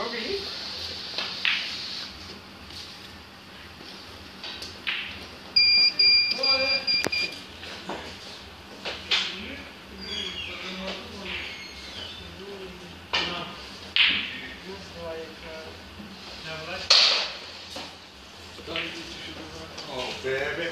Oh. Oh, baby.